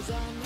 comes on